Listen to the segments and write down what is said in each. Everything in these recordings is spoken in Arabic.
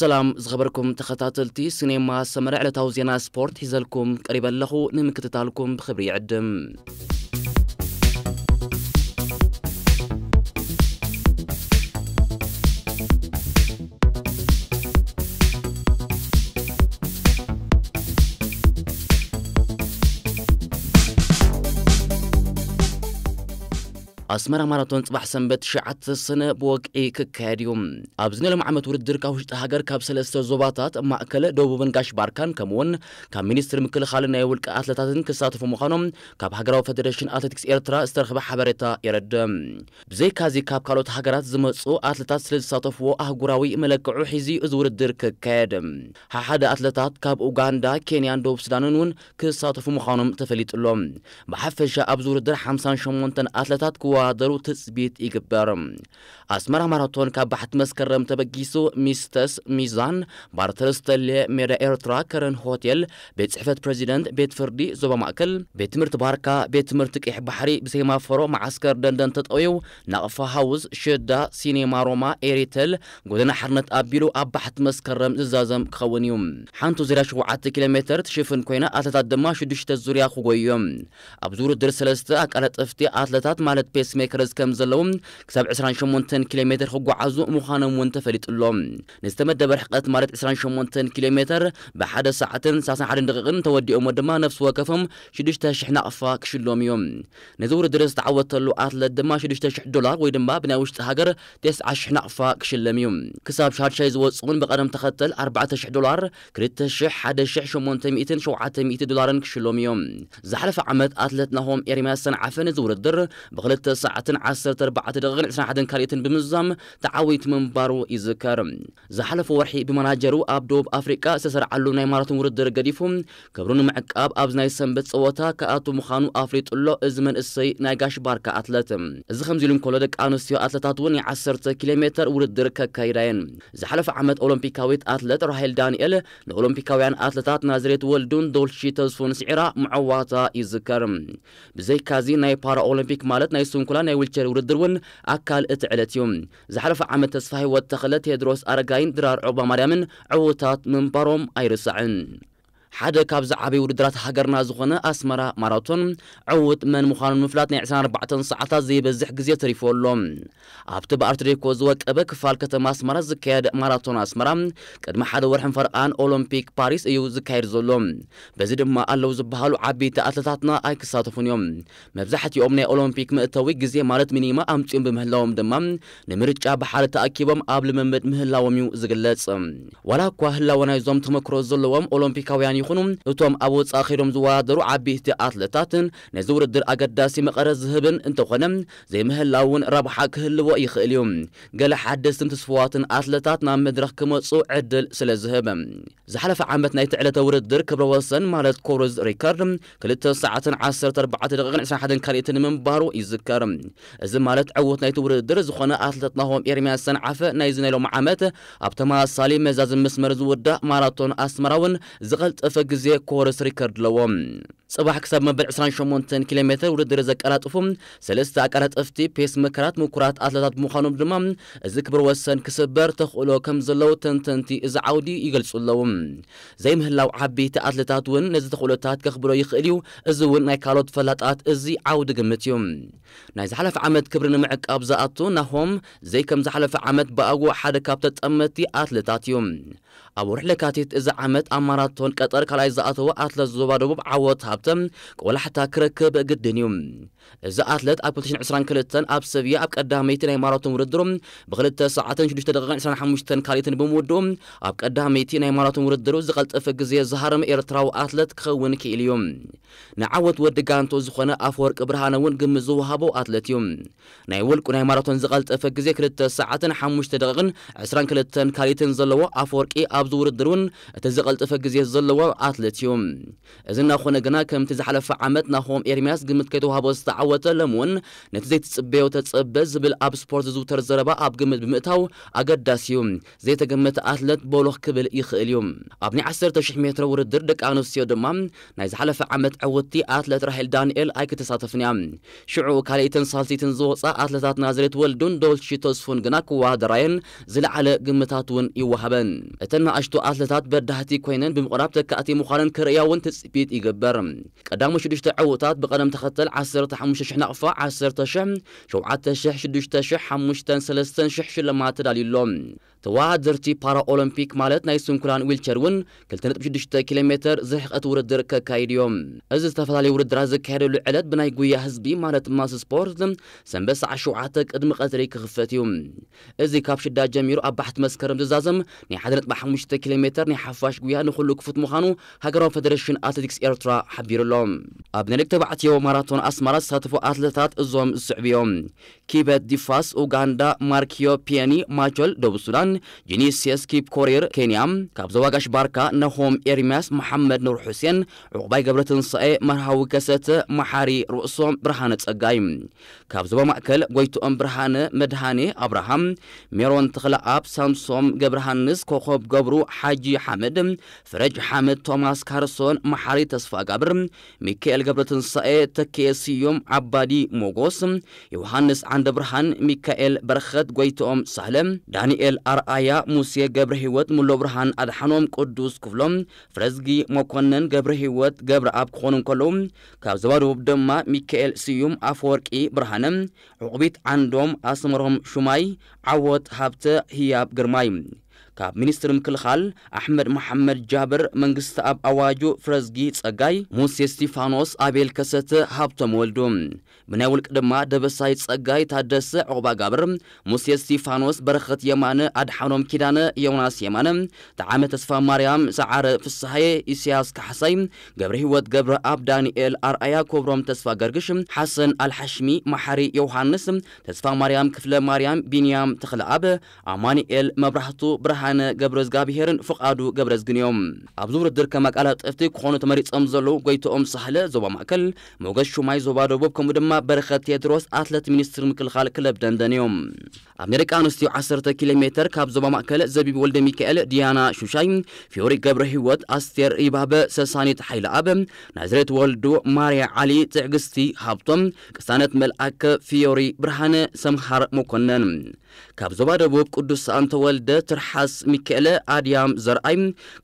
ሰላም ዝኸበርኩም ተኸታተልቲ ሲኔማ ሰመረ ዕለታዊ ዜና ስፖርት ሒዘልኩም ቀሪበ ኣለኹ ንምክትታልኩም ብክብሪ ይዕድም ኣስመራ ማራቶን ጽባሕ ሰንበት ሸዓተ ሰነ ብወቅዒ ክካየድ እዩ ኣብዚ ነሎም ዓመት ውድድር ካብ ውሽጢ ሃገር ካብ ሰለስተ ዞባታት ማእከለ ደቡብን ጋሽ ባርካን ከምኡውን ካብ ሚኒስትሪ ምክልኻልን ናይ ውልቀ ኣትሌታትን ክሳተፉ ምዃኖም ካብ ሃገራዊ ፌደሬሽን ኣትሌቲክስ ኤርትራ ዝተረኽበ ሓበሬታ የረድም ብዘይካዚ ካብ ካልኦት ሃገራት ዝመፁ ኣትሌታት ስለ ዝሳተፍዎ ኣህጉራዊ መለክዑ ሒዚ እዚ ውድድር ክካየድ ሓደ ኣትሌታት ካብ ኡጋንዳ ኬንያን ደቡብ ሱዳንን እውን ክሳተፉ ምዃኖም ተፈሊጡሎም ብሓፈሻ ኣብዚ ውድድር 58 ኣትሌታት ክዋ ተወዳደሩ ትፅቢት ይግበር ኣስመራ ማራቶን ካብ ባሕቲ መስከረም ተበጊሱ ሚስተስ ሚዛን ባርተለስተሌ ሜዳ ኤርትራ ከረን ሆቴል ቤት ፅሕፈት ፕሬዚደንት ቤት ፍርዲ ዞባ ማእከል ቤት ትምህርቲ ባርካ ቤት ትምህርቲ ቅሕ ባሕሪ ብሰይማፈሮ ማዓስከር ደንደን ተጠውዩ ናቕፋ ሃውዝ ሽዳ ሲኔማ ሮማ ኤሪተል ጎደና ሓርነት ኣቢሉ ኣብ ባሕቲ መስከረም ዝዛዘም ክኸውን እዩ ሓንቲ ዙርያ 7 ኪሎ ሜትር ትሽፍን ኮይና ኣትሌታት ድማ 6 ዙርያ ክጎዮም ኣብዚ ውድድር ሰለስተ ኣቃለጠፍቲ ኣትሌታት ማለት ፔስ ሜከርስ ከም ዘለዎም ክሳብ 28 ኪሎ ሜትር ክጓዓዙ ምዃኖም እውን ተፈሊጡሎም ንዝተመደበ ርሕቀት ማለት 28 ኪሎ ሜትር ብሓደ ሰዓትን 31 ደቂቕን ተወዲኦም ድማ ነፍሲ ወከፎም 6,000 ናቕፋ ክሽሎም እዮም ነዚ ውድድር ዝተዓወተሉ ኣትለት ድማ 6,000 ዶላር ወይ ድማ ብናይ ውሽጢ ሃገር 9,000 ናቕፋ ክሽለም እዩ ክሳብ ሻድሻይ ዝወፅኡን ብቐደም ተኸተል 4,000 ዶላር 2,1800 ዶላርን ክሽሎም እዮም ዝሓለፈ ዓመት ኣትለት ናሆም ኤርምያስ ሰንዓፈ ነዚ ውድድር ብክልተ ሰዓትን 14 ደቂቕን 21 ካልኦትን ብምዛም ተዓዊት ምንባሩ ይዝከር ዝሓለፈ ወርሒ ብመናጀሩ ኣብ ደቡብ ኣፍሪቃ ዝተሰርዓሉ ናይ ማራቶን ውድድር ገዲፉ ክብሩ ንምዕቃብ ኣብዚ ናይ ሰንበት ፀወታ ከኣቱ ምዃኑ ኣፍሊጡሎ እዚ መንእሰይ ናይ ጋሽ ባርካ ኣትለት እዚ ከምዚ ኢሉ እንከሎ ደቂ ኣንስትዮ ኣትለታት እውን የ10 ኪሎ ሜትር ውድድር ከካይዳየን ዝሓለፈ ዓመት ኦሎምፒካዊት ኣትለት ራሄል ዳንኤል ንኦሎምፒካውያን ኣትለታት ናዝሬት ወልዱን ዶልሺ ተስፉን ስዒራ ምዕዋታ ይዝከር ብዘይካዚ ናይ ፓራ ኦሎምፒክ ማለት ናይ ስንኩላ ናይ ዊልቸር ውድድር እውን ኣካል እቲ ዕለት እዩ ዝሓለፈ ዓመት ተስፋ ህይወት ተኽለ ቴድሮስ ኣረጋይን ድራር ዖባ ማርያምን ዕዉታት ምንባሮም ኣይርስዕን ሓደ ካብ ዝዓበዩ ውድድራት ሃገርና ዝኾነ ኣስመራ ማራቶን ዕውት መን ምዃኑ ምፍላጥ ናይ 24 ሰዓታት ዘይበዝሕ ግዜ ተሪፉ ኣሎ ኣብቲ ብኣርትዴኮ ዝወቀበ ክፋል ከተማ ኣስመራ ዝካየድ ማራቶን ኣስመራ ቅድሚ ሓደ ወርሕን ፈርቃን ኦሎምፒክ ፓሪስ እዩ ዝካየድ ዘሎ በዚ ድማ ኣለዉ ዝበሃሉ ዓበይቲ ኣትለታትና ኣይክሳተፉን እዮም መብዛሕትኦም ናይ ኦሎምፒክ ምእተዊ ግዜ ማለት ሚኒማ ኣምፅኦም ብምህላዎም ድማ ንምርጫ ብሓደ ተኣኪቦም ኣብ ልምምድ ምህላዎም እዩ ዝግለጽ ዋላ እኳ ህላወናይዞም ተመክሮ ዘለዎም ኦሎምፒካውያን يخونون توم أبو تأخيرهم زوادرو عبيه أطلتاتن نزور الدر أقداسي مقرز هبن انتو خنم زي مهلاون ربحا كهل وإيخليهم قال حدستم تسفواتن أطلتاتنا مدرخ كمتصو عدل سلزهبن زحلف عامتنا يتعلى تور الدر كبر وسن مالت كورز ريكارد كلت ساعة عصر أربعة دقيقة عشان حدا كاريتن من بارو يذكر إذا مالت عوتنا يتور الدر زخنا أطلتنا هم إرمياس سنعفة نايزنا لهم عامته أبتما صالي مزاز مسمر زودا ماراثون أسمراون زغلت ባለፈ ጊዜ ኮርስ ሪከርድ ለዎም صباح كسب مبلع عسران شمونتن كيلومتر ورد رزق على أفهم سلست على أفتي بيس مكرات مكرات أطلت مخانم دمام ذكر وسن كسب كسبر تخلو كم زلو تن تنتنتي إذا عودي يقل سلوم زي مهلاو عبيت أتلات ون نزد خلوتات كخبرو يخليو الزون نايكالوت فلاتات إزي عود قمتيوم. ناي زحلف عمد كبرنا معك أبزاءتو نهم زي كم زحلف عمد بأقوى حدا كابتت أمتي أتلات يوم أبو رحلة كاتيت إذا عمد أماراتون كتر كلاي زأتو أتلات زبادو بعوض ዞባ ደቡብ ዓወት ሃብተም ቆላሕታ ክረክብ ግድን እዩ እዚ ኣትለት ኣብ 2022 ኣብ ሰብያ ኣብ ቀዳመይቲ ናይ ማራቶን ውድድሩ ብ2 ሰዓትን 6 ደቂቕን 25 ካልኦትን ብምውድኡ ኣብ ቀዳመይቲ ናይ ማራቶን ውድድሩ ዝቐልጠፈ ግዜ ዝሃረመ ኤርትራዊ ኣትለት ክኸውን ክኢል እዩ ንዓወት ወዲ ጋንቶ ዝኾነ ኣፈወርቂ ብርሃነ እውን ግምት ዝወሃቦ ኣትለት እዩ ናይ ውልቁ ናይ ማራቶን ዝቐልጠፈ ግዜ 2 ሰዓትን 5 ደቂቕን 22 ካልኦትን ዘለዎ ኣፈወርቂ ኣብዚ ውድድር እውን እቲ ዝቐልጠፈ ግዜ ዘለዎ ኣትለት እዩ እዚ እናኾነ ግና ከምቲ ዝሓለፈ ዓመት ናሆም ኤርምያስ ግምት ከይተዋህቦ ዝተዓወተ ሎሚ እውን ነቲ ዘይትፅበዮ ተፀበ ዝብል ኣብ ስፖርት ዝዝውተር ዘረባ ኣብ ግምት ብምእታው ኣገዳሲ እዩ ዘይተገመተ ኣትለት በሎኽ ክብል ይኽእል እዩ ኣብ ናይ 10000 ሜትሮ ውድድር ደቂ ኣንስትዮ ድማ ናይ ዝሓለፈ ዓመት ዕውቲ ኣትለት ራሄል ዳንኤል ኣይክተሳተፍን እያ ሽዑ ካልእትን ሳልሲትን ዝወፃ ኣትለታት ናዝሬት ወልዱን ዶልቺ ተስፉን ግና ክወዳደራየን ዝለዓለ ግምታት እውን ይወሃበን እተን ንኣሽቱ ኣትለታት በዳህቲ ኮይነን ብምቕራብ ተካእቲ ምዃነን ክርእያ እውን ትፅቢት ይግበር قدام شدشت عوتات بقدم تختل عسرت تحمش شحن أقفى تشم شحن شوعات شح شدشت شح حمش تنسلستن شح شلما تدالي اللوم. تواعد زرتي بارا أولمبيك مالت ناي سنكران ويلتشر ون كلتنت بشدشتا كيلومتر زرح قط وردر كايديوم از استفلالي وردر از كهر لعلت بناي قوية هزبي مالت ماس سبورت سنبس عشوعاتك آدم قطري كخفتيوم ازي كاب شدا جميرو أبحت مسكرم زازم ني حدرت بحمشتا كيلومتر ني حفاش قوية نخلو كفت مخانو هاجرون فدرشن أتلتكس إيرترا حبير لهم أبنالك تبعت يو ماراثون أسمرة ساتفو أتلتات الزوم السعبيوم كيبت ديفاس أوغاندا ماركيو بياني ماتشول دوب السودان كان جنيسيس كيب كورير كينيا كاب زواجش باركا نهوم إريماس محمد نور حسين عقباي قبل تنصاء مرهو كسات محاري رؤسهم برهانة أجايم كاب زوا مأكل قويتو أم برهانة مدهاني أبراهام ميرون تخلق أب سامسوم قبرهانس كوخوب قبرو حاجي حمد فرج حمد توماس كارسون محاري تصفى قبر ميكائيل قبل تنصاء تكيسيوم عبادي موغوس يوهانس عند برهان ميكائيل برخت قويتو أم سهلم دانيال أر ኣርኣያ ሙሴ ገብረ ህይወት ሙሎ ብርሃን ኣድሓኖም ቅዱስ ክፍሎም ፍረዝጊ መኮነን ገብረ ህይወት ገብረ ኣብ ክኾኑ እንከለዉ። ካብ ዞባ ደቡብ ድማ ሚካኤል ስዩም ኣፈወርቂ ብርሃነ ዕቑቢት ዓንዶም ኣስመሮም ሹማይ ዓወት ሃብተ ህያብ ግርማይ። ካብ ሚኒስትሪ ምክልኻል ኣሕመድ መሓመድ ጃብር መንግስቲ ኣብ ኣዋጁ ፍረዝጊ ጸጋይ ሙሴ ስቲፋኖስ ኣቤል ከሰተ ሃብቶም ወልዱ ብናይ ውልቂ ድማ ደበሳይ ጸጋይ ታደሰ ዕቑባ ጋብር ሙሴ ስቲፋኖስ በረኸት የማነ ኣድሓኖም ኪዳነ ዮናስ የማነ ተዓመ ተስፋ ማርያም ሰዓረ ፍስሐየ ኢስያስ ካሕሳይ ገብረ ህይወት ገብረ ኣብ ዳንኤል ኣርኣያ ክብሮም ተስፋ ገርግሽ ሓሰን ኣልሓሽሚ ማሓሪ ዮሃንስ ተስፋ ማርያም ክፍለ ማርያም ቢንያም ተኽለኣብ ኣማኒኤል መብራህቱ ብርሃነ ገብረ ዝጋብሄርን ፍቓዱ ገብረ ዝግን እዮም ኣብዚ ውድድር ከም ኣቃላጠፍቲ ክኾኑ ተመሪፆም ዘለዉ ጎይቶኦም ሳህለ ዞባ ማእከል ሞገስ ሹማይ ዞባ ደቡብ ከምኡ ድማ ما برخه تيدروس أتلت منستر مكلخال كلب دندنيوم. أمريكا نستيو عشرة كيلومتر كاب زبا مأكل زبيب ولد ميكائيل ديانا شوشايم. فيوري قبر هيوت أستير إباب سساني تحيل أب. نازريت والدو ماريا علي تعقستي هابطم كسانة ملأك فيوري برهان سمحر مكنن. ካብ ዞባ ደቡብ ቅዱስ ሳንተ ወልደ ትርሓስ ሚካኤለ ኣድያም ዘርኣይ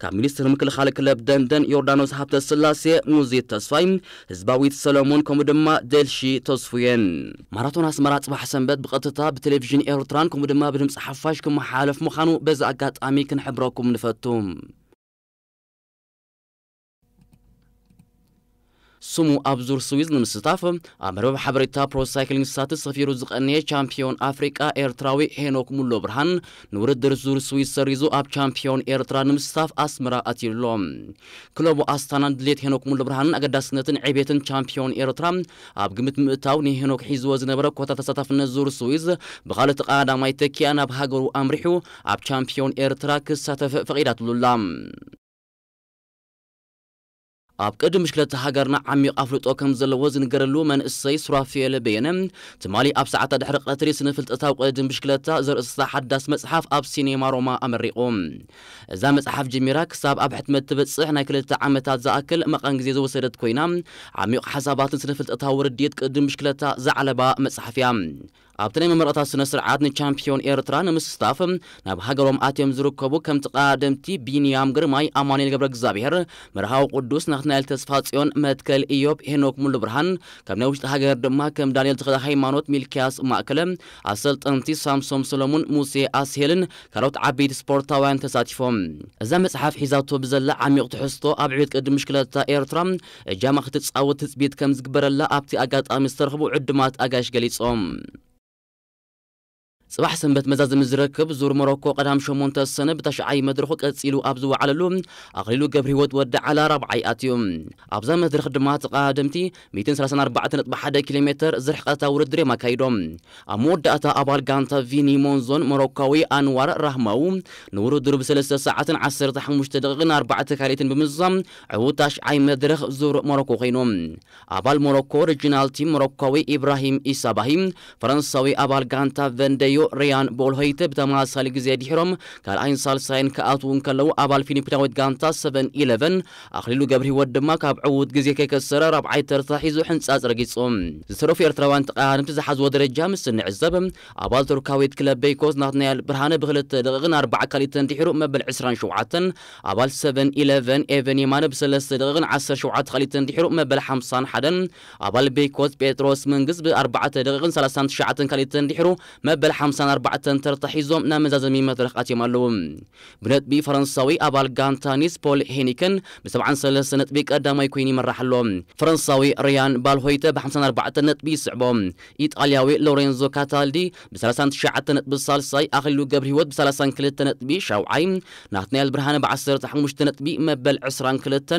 ካብ ሚኒስትሪ ምክልኻል ክለብ ደንደን ዮርዳኖስ ሃብተ ስላሴ ሙዚት ተስፋይ ህዝባዊት ሰሎሞን ከምኡ ድማ ደልሺ ተስፉየን ማራቶን ኣስመራ ጽባሕ ሰንበት ብቐጥታ ብቴሌቭዥን ኤርትራን ከምኡ ድማ ብድምፂ ሓፋሽ ክመሓላለፍ ምዃኑ በዚ ኣጋጣሚ ክንሕብረኩም ንፈቱ ስሙ ኣብ ዙር ስዊዝ ንምስታፍ ኣብ መርበብ ሓበሬታ ፕሮሳይክሊንግ ዝሳትፍ ሰፊሩ ዝቐነየ ቻምፒዮን ኣፍሪቃ ኤርትራዊ ሄኖክ ሙሎ ብርሃን ንውድድር ዙር ስዊዝ ሰሪዙ ኣብ ቻምፒዮን ኤርትራ ንምስታፍ ኣስመራ ኣትዩሎ ክለቡ ኣስታናን ድሌት ሄኖክ ሙሎ ብርሃንን ኣገዳስነትን ዕቤትን ቻምፒዮን ኤርትራ ኣብ ግምት ምእታው ንሄኖክ ሒዝዎ ዝነበረ ኮታ ተሳታፍነት ዙር ስዊዝ ብኻልእ ተቐዳማይ ተኪያ ናብ ሃገሩ ኣምሪሑ ኣብ ቻምፒዮን ኤርትራ ክሳተፍ ፈቒዳትሉላ ኣብ ቅድም ምሽክለታ ሃገርና ዓሚቕ ኣፍልጦ ከም ዘለዎ ዝንገረሉ መንእሰይ ሱራፌል በየነ ትማሊ ኣብ ሰዓታት ድሕሪ ቀትሪ ስነ ፍልጠታዊ ቅድም ብሽክለታ ዘርእስታ ሓዳስ መፅሓፍ ኣብ ሲኔማ ሮማ ኣመሪቑ እዛ መፅሓፍ ጀሚራ ክሳብ ኣብ ሕትመት ትበፅሕ ናይ ክልተ ዓመታት ዝኣክል መቐን ግዜ ዝወሰደት ኮይና ዓሚቕ ሓሳባትን ስነ ፍልጠታዊ ውርድት ቅድም ብሽክለታ ዘዕለባ መፅሓፍ እያ أبتني ممرأة سنسر عادن شامبيون ایرتران مستافم نب ناب آتیم آتيم زرو كبو كم تقادم تي بينيام جرماي أماني لقبرك زابير مرهاو قدوس نخنال التسفاتيون متكل ایوب هنوک مول برهان کم نوشت هاجر دم كم دانیل تخدا هيمانوت ميلكياس ماکلم أصلت انتی سامسون سولومون موسى أسهلن كروت عبيد سبورتاوان تساتفهم زم صحاف حیزاتو بزلا عمیق تحسطو أبعد قد مشكلة ایرتران جامع تتصاوت تثبيت كم زقبر لا أبتي أجات أمسترخبو عدمات أجاش قليصهم صباح سنبت مزاز مزركب زور مروكو قدام شمونت السنة بتشعي مدرخو قتسيلو أبزو على أغليلو أقليلو قبري ود على ربعي أتيوم. أبزا مدرخ دمات قادمتي 234.1 كيلومتر زرح قطا وردري ما كايدوم. أمود داتا أبال قانتا فيني مونزون مروكوي أنوار رحمو نورو درب سلسة ساعة عصر تحم مشتدقن أربعة كاريت بمزم عوتا شعي مدرخ زور مروكو خينوم. أبال مروكو رجينال مروكوي إبراهيم إيساباهيم فرنساوي أبال قانتا فندي ቨንደዮ ሪያን ቦልሆይተ ብተመሳሳሊ ግዜ ድሒሮም ካልኣይን ሳልሳይን ክኣትውን ከለዉ ኣባል ፊሊፒናዊት ጋንታ 711 ኣኽሊሉ ገብሪ ህይወት ድማ ካብ ዕዉት ግዜ ከይከሰረ ራብዓይ ተርታ ሒዙ ሕንፃፅ ረጊጾም ዝተረፉ ኤርትራውያን ተቐዳድምቲ ዝሓዝዎ ደረጃ ምስ ንዕዘብ ኣባል ቱርካዊት ክለብ ቤይኮስ ናትናኤል ብርሃነ ብክልተ ደቂቕን ኣርባዓ ካሊትን ድሒሩ መበል 27 ኣባል 711 ኤቨን የማነ ብሰለስተ ደቂቕን 17 ካሊትን ድሒሩ መበል 51 ኣባል ቤይኮስ ጴጥሮስ መንግስ ብ4 ደቂቕን 39 ካሊትን ድሒሩ መበል 54 ተርታ ሒዞም ናብ መዛዘሚ መድረኽ ኣትዮም ኣለዉ ብነጥቢ ፈረንሳዊ ኣባል ጋንታ ኒስ ፖል ሄኒከን ብ73 ነጥቢ ቀዳማይ ኮይኑ ይመራሕ ኣሎ ፈረንሳዊ ሪያን ባልሆይተ ብ54 ነጥቢ ይስዕቦም ኢጣልያዊ ሎሬንዞ ካታልዲ ብ39 ነጥቢ ሳልሳይ ኣኽሊሉ ገብሪ ህይወት ብ32 ነጥቢ ሻውዓይ ናትናኤል ብርሃነ ብ15 ነጥቢ መበል 22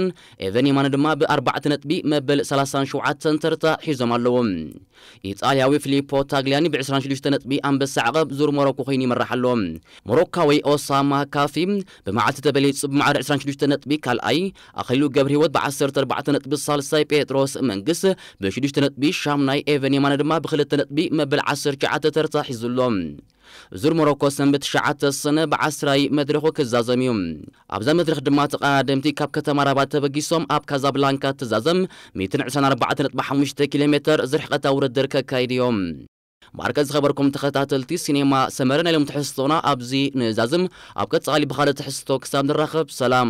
ኤቨን የማነ ድማ ብ4 ነጥቢ መበል 37 ተርታ ሒዞም ኣለዉ ኢጣልያዊ ፊሊፖ ታግሊያኒ ብ26 ነጥቢ ኣንበሳ سعقب زور مروكو خيني مرحلوم حلوم. مراكاوي أو سامة كافي. بمعات تبليت صب مع عشرين شدوشت نتبي كالأي أخيلو قبره ود بعصر تربعة نتبي الصالساي بيتروس منقس بشدوشت نتبي شامناي إيفن يمان دما بخلت نتبي مبل عصر كعات ترتاح زلوم. زور مروكو سنبت شعات السنة بعصراي مدرخو كزازميوم. أبزا مدرخ دما تقادمتي كاب كتما بقيسوم. أب كازابلانكا تزازم. 124.5 كيلومتر زرحقة ورد دركا كايديوم. እዮም ማርከዝ ዝኸበርኩም ተኸታተልቲ ሲኔማ ሰመረ ናይ ሎም ትሕዝቶና ኣብዚ ንዛዝም ኣብ ቀጻሊ ብኻልእ ትሕዝቶ ክሳብ ንራኸብ ሰላም